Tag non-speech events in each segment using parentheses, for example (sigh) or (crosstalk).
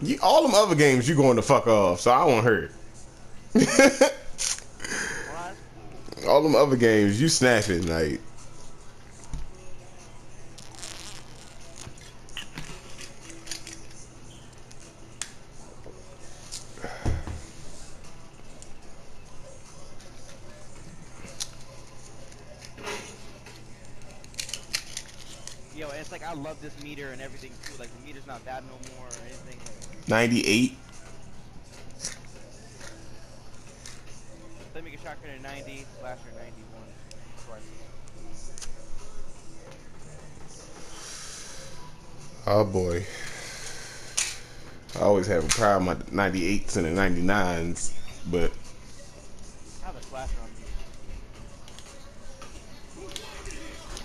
You, all them other games, you going to fuck off, so I won't hurt. (laughs) all them other games, you snapping like. It's like I love this meter and everything too. Like the meter's not bad no more or anything. 98. Let me get shotgun at 90, slasher 91. Twice. Oh boy. I always have a problem with 98s and the 99s, but I have a slasher on me.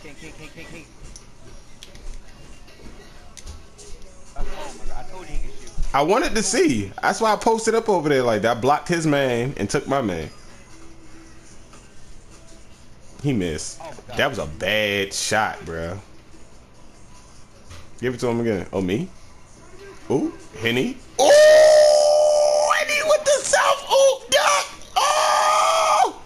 King, king, king, king, king. I wanted to see. That's why I posted up over there like that. I blocked his man and took my man. He missed. Oh, That was a bad shot, bruh. Give it to him again. Oh, me? Ooh, Henny. Ooh, Henny with the self. Oh, duck. Oh!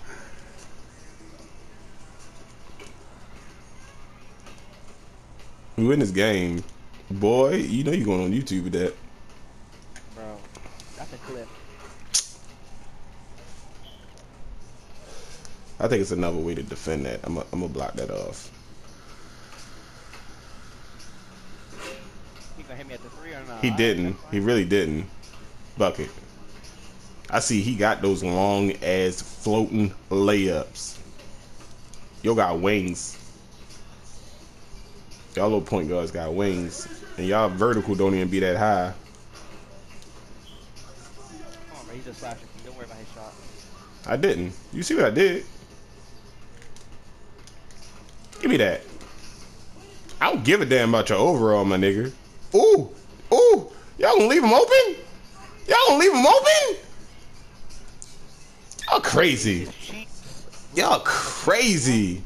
We win this game. Boy, you know you're going on YouTube with that. Bro, that's a clip. I think it's another way to defend that. I'm gonna block that off. He gonna hit me at the three or not? He didn't. He really didn't. Bucket. I see he got those long ass floating layups. Yo got wings. Y'all little point guards got wings. And y'all vertical don't even be that high. He's a slasher. Don't worry about his shot. I didn't. You see what I did? Give me that. I don't give a damn about your overall, my nigga. Ooh, ooh. Y'all gonna leave him open? Y'all gonna leave him open? Y'all crazy. Y'all crazy.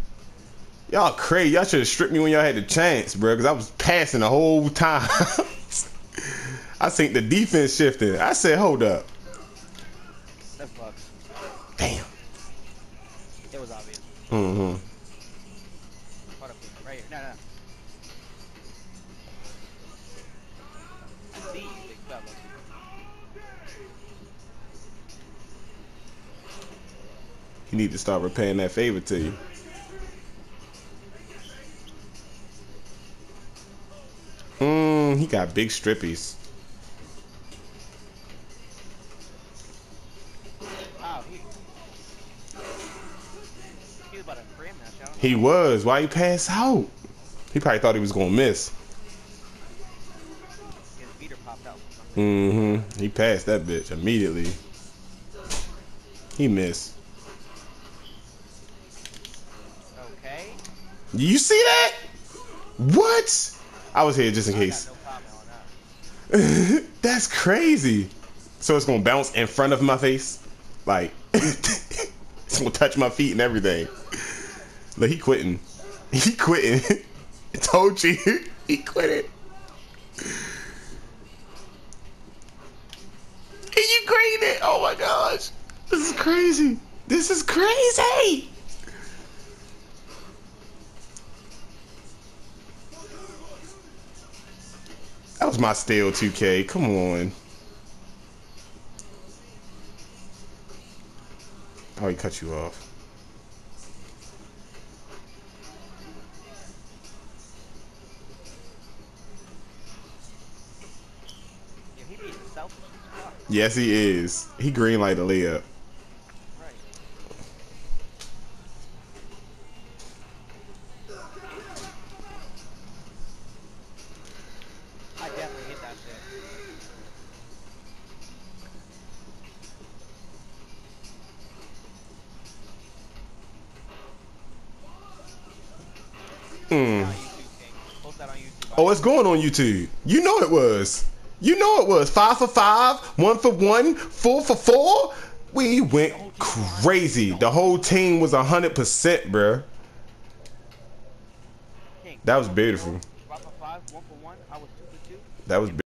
Y'all crazy. Y'all should have stripped me when y'all had the chance, bro, because I was passing the whole time. (laughs) I think the defense shifted. I said, hold up. That's bucks. Damn. It was obvious. Mm-hmm. Right here. No, no. I see you, big fella. You need to start repaying that favor to you. Mmm, he got big strippies. Was about to frame that shot. He was. Why he pass out? He probably thought he was gonna miss. His beater popped out. for some reason. Mm-hmm. He passed that bitch immediately. He missed. Okay. You see that? What? I was here just in case. that. (laughs) That's crazy. So it's gonna bounce in front of my face, like (laughs) it's gonna touch my feet and everything. Look, he quitting. He quitting. (laughs) Told you, (laughs) he quitting. And you green it. Oh my gosh, this is crazy. This is crazy. That was my steal, 2K. Come on. Oh, he cut you off. Yes, he is. He green light a layup. Right. I definitely hit that shit. Hmm. On YouTube, King. Post that on YouTube. Oh, it's going on YouTube. You know it was. You know it was. Five for five, one for one, four for four. We went crazy. The whole team was hundred percent, bruh. King, That was beautiful. four, Five for five, one for one. I was two